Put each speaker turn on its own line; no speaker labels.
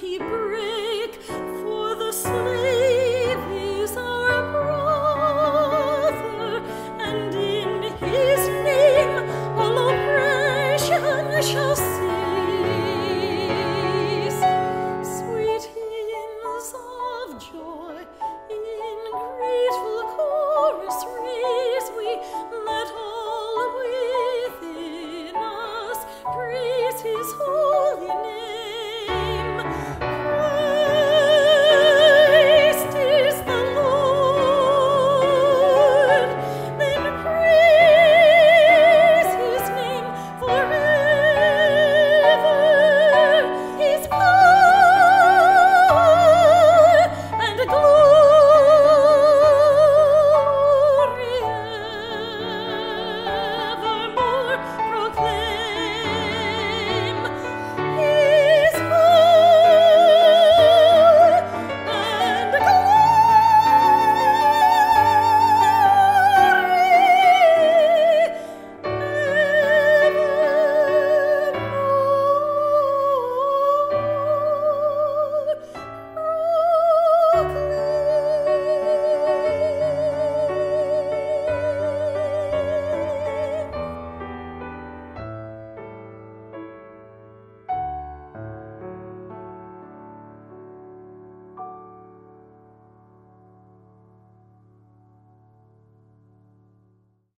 he break, for the slave is our brother, and in his name all oppression shall cease. Sweet hymns of joy in grateful chorus raise we, let